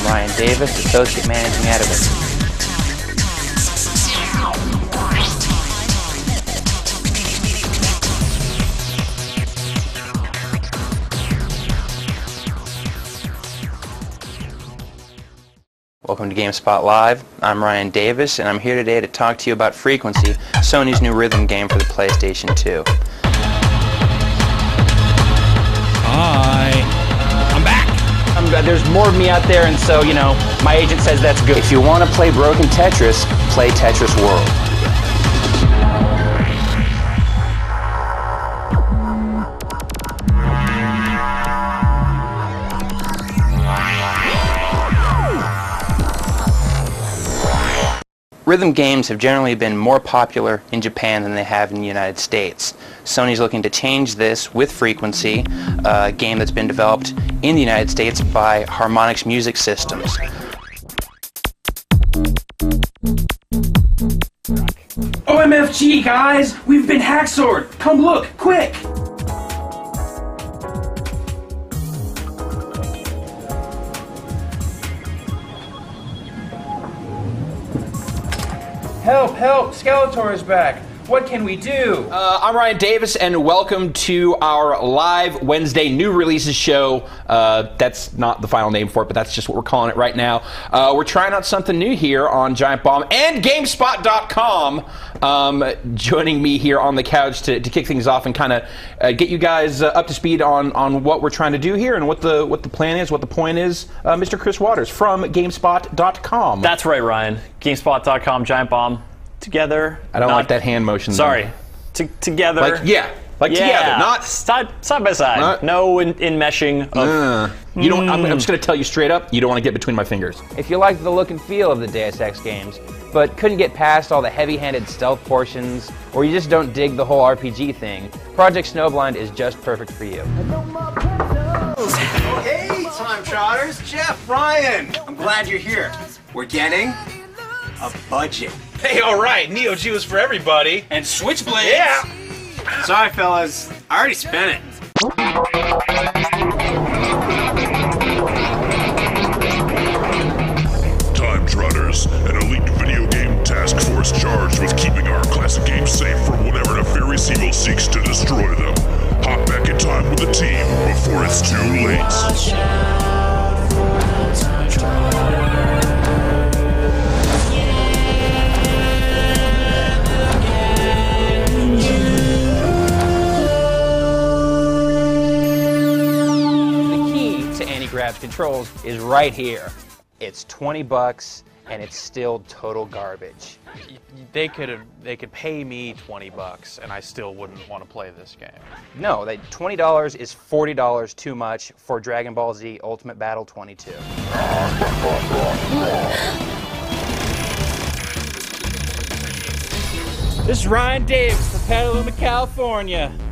I'm Ryan Davis, Associate Managing Editor. Welcome to GameSpot Live. I'm Ryan Davis, and I'm here today to talk to you about Frequency, Sony's new rhythm game for the PlayStation 2. There's more of me out there, and so, you know, my agent says that's good. If you want to play Broken Tetris, play Tetris World. Rhythm games have generally been more popular in Japan than they have in the United States. Sony's looking to change this with Frequency, a game that's been developed in the United States by Harmonix Music Systems. OMFG, guys! We've been hacksorted! Come look, quick! Help, help! Skeletor is back! What can we do? Uh, I'm Ryan Davis, and welcome to our live Wednesday new releases show. Uh, that's not the final name for it, but that's just what we're calling it right now. Uh, we're trying out something new here on Giant Bomb and GameSpot.com. Um, joining me here on the couch to, to kick things off and kind of uh, get you guys uh, up to speed on, on what we're trying to do here and what the what the plan is, what the point is. Uh, Mr. Chris Watters from GameSpot.com. That's right, Ryan. GameSpot.com, Giant Bomb, together. I don't not- like that hand motion. Sorry, T- together. Like yeah, like yeah. together, not side side by side. Not- no in, enmeshing of. Uh, you don't. I'm, I'm just going to tell you straight up. You don't want to get between my fingers. If you liked the look and feel of the Deus Ex games, but couldn't get past all the heavy-handed stealth portions, or you just don't dig the whole RPG thing, Project Snowblind is just perfect for you. Hey, Time Trotters, Jeff, Ryan. I'm glad you're here. We're getting a budget. Hey, all right, Neo Geo is for everybody. And Switchblade. Yeah. Sorry, fellas. I already spent it. Time Trotters, an elite video game task force charged with keeping our classic games safe from whatever nefarious evil seeks to destroy them. Hop back in time with the team before it's too late. To controls is right here. It's 20 bucks, and it's still total garbage. They could they could pay me 20 bucks and I still wouldn't want to play this game. No, that $20 is $40 too much for Dragon Ball Z Ultimate Battle 22. This is Ryan Davis from Petaluma, California.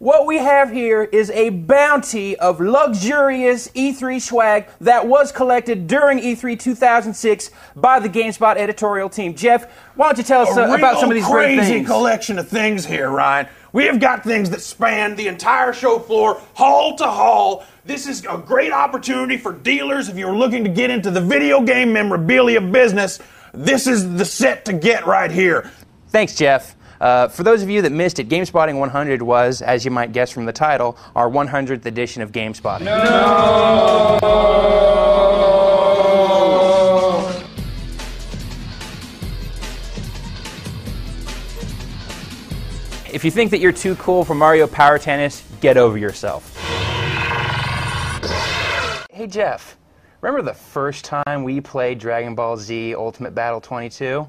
What we have here is a bounty of luxurious E3 swag that was collected during E E3 2006 by the GameSpot editorial team. Jeff, why don't you tell us uh, a about some of these great crazy things? collection of things here, Ryan. We have got things that span the entire show floor, hall to hall. This is a great opportunity for dealers if you're looking to get into the video game memorabilia business. This is the set to get right here. Thanks, Jeff. Uh, for those of you that missed it, GameSpotting 100 was, as you might guess from the title, our 100th edition of GameSpotting. If you think that you're too cool for Mario Power Tennis, get over yourself. Hey, Jeff, remember the first time we played Dragon Ball Z Ultimate Battle 22?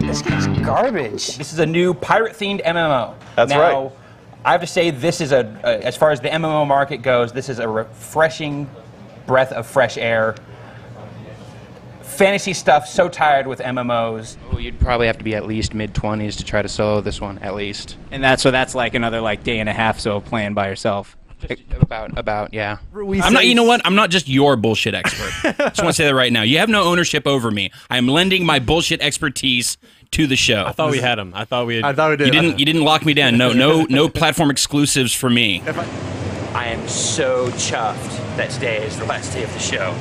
This game's garbage. This is a new pirate-themed MMO. That's now, right. I have to say, this is a, a, as far as the MMO market goes, this is a refreshing breath of fresh air. Fantasy stuff, so tired with MMOs. Oh, you'd probably have to be at least mid 20s to try to solo this one, at least. And that's so that's like another like day and a half so of playing by yourself. About, about, yeah. I'm not. You know what? I'm not just your bullshit expert. just want to say that right now. You have no ownership over me. I am lending my bullshit expertise to the show. I thought we had him. I thought we had. I thought we did. You didn't. You didn't lock me down. No. No. No platform exclusives for me. I am so chuffed that today is the last day of the show.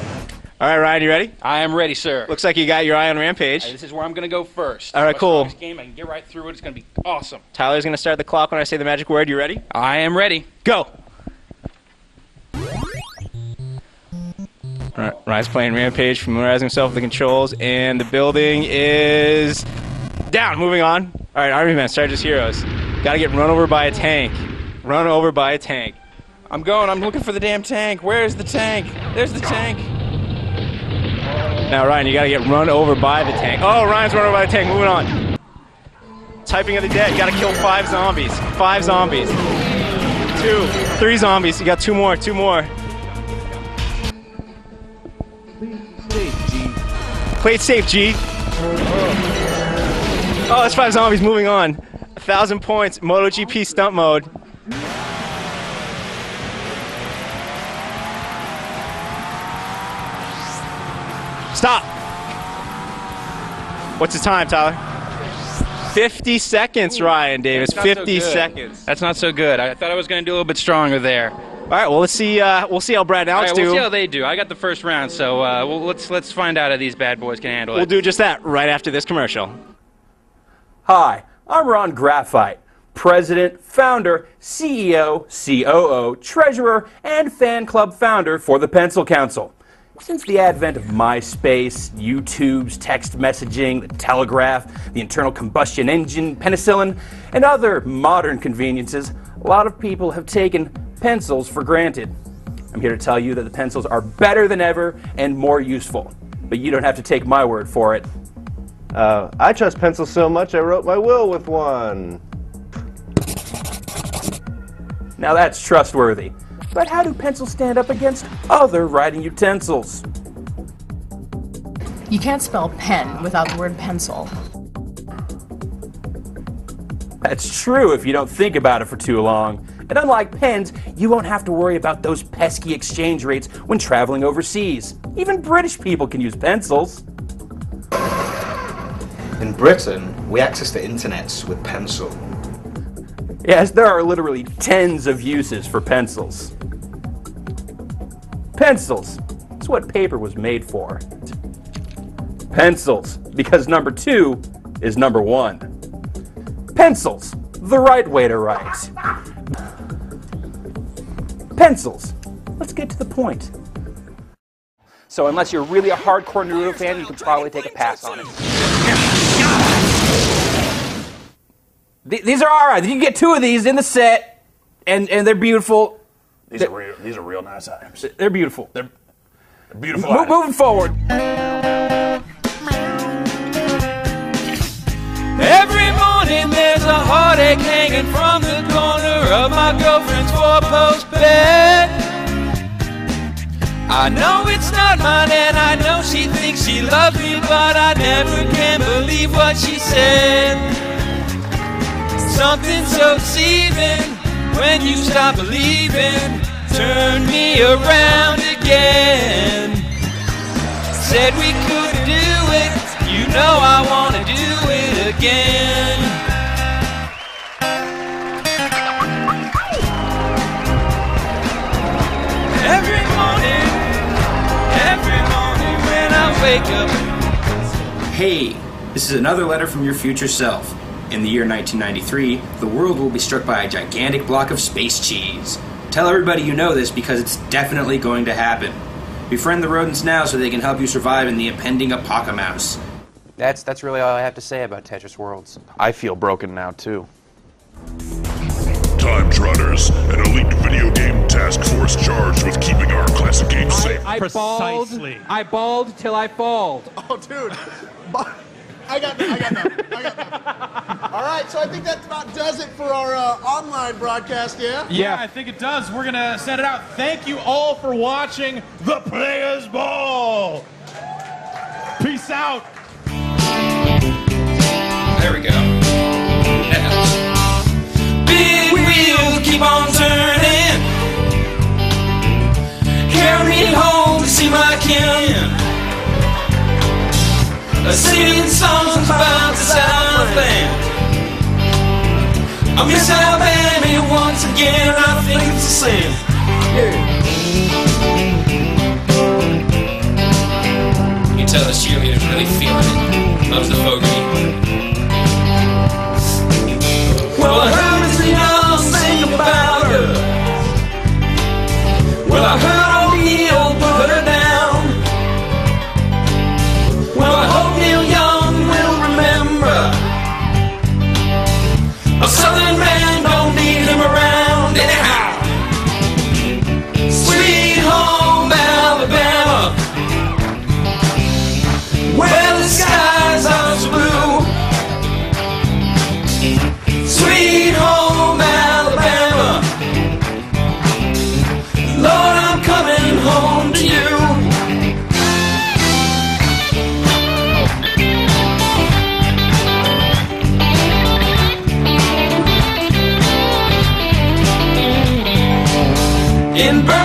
All right, Ryan, you ready? I am ready, sir. Looks like you got your eye on Rampage. This is where I'm going to go first. All right, cool. strongest Game. I can get right through it. It's going to be awesome. Tyler's gonna start the clock when I say the magic word. You ready? I am ready. Go. Ryan's playing Rampage, familiarizing himself with the controls, and the building is down. Moving on. All right, Army Man, Sarge's heroes. Got to get run over by a tank. Run over by a tank. I'm going. I'm looking for the damn tank. Where's the tank? There's the tank. Now, Ryan, you got to get run over by the tank. Oh, Ryan's run over by the tank. Moving on. Typing of the dead. Got to kill five zombies. Five zombies. Two, three zombies. You got two more. Two more. Play it safe, G. Oh, that's five zombies. Moving on. A thousand points. MotoGP stunt mode. Stop. What's the time, Tyler? 50 seconds, Ryan Davis. That's not so 50 seconds. That's not so good. I thought I was going to do a little bit stronger there. All right, well let's see. Uh, we'll see how Brad and All Alex right, we'll do. see how they do. I got the first round, so uh, we'll, let's let's find out how these bad boys can handle it. We'll do just that right after this commercial. Hi, I'm Ron Graphite, President, Founder, CEO, COO, Treasurer, and Fan Club Founder for the Pencil Council. Since the advent of MySpace, YouTube's text messaging, the telegraph, the internal combustion engine, penicillin, and other modern conveniences, a lot of people have taken pencils for granted. I'm here to tell you that the pencils are better than ever and more useful. But you don't have to take my word for it. Uh, I trust pencils so much I wrote my will with one. Now that's trustworthy. But how do pencils stand up against other writing utensils? You can't spell pen without the word pencil. That's true if you don't think about it for too long. And unlike pens, you won't have to worry about those pesky exchange rates when traveling overseas. Even British people can use pencils. In Britain, we access the internets with pencil. Yes, there are literally tens of uses for pencils. Pencils. It's what paper was made for. Pencils, because number two is number one. Pencils, the right way to write. Pencils. Let's get to the point. So, unless you're really a hardcore Naruto fan, you can probably take a pass on it. These are all right. You can get two of these in the set, and, and they're beautiful. These are real. These are real nice items. They're beautiful. They're, they're beautiful. Mo- items. moving forward. Every morning there's a heartache hanging from the corner of my girlfriend's four-post bed. I know it's not mine and I know she thinks she loves me, but I never can believe what she said. Something so deceiving when you stop believing. Turn me around again. Said we could do it, you know I wanna do it again. Wake up. Hey, this is another letter from your future self. In the year 1993, the world will be struck by a gigantic block of space cheese. Tell everybody you know this because it's definitely going to happen. Befriend the rodents now so they can help you survive in the impending apocamouse. That's that's really all I have to say about Tetris Worlds. I feel broken now too. Time Trotters, an elite video game task force charged with keeping our classic games safe. I bawled. I bawled till I falled. Oh, dude. I got that. I got that. I got that. All right, so I think that about does it for our uh, online broadcast, yeah? Yeah, I think it does. We're gonna set it out. Thank you all for watching the Players Ball. Peace out. There we go. wheel keep on turning. Carry me home to see my kin. Singing songs about the Southland. I miss Alabama once again. I think it's the same. Yeah. You can tell the cheerleaders really feeling it. Loves the folk in Birmingham.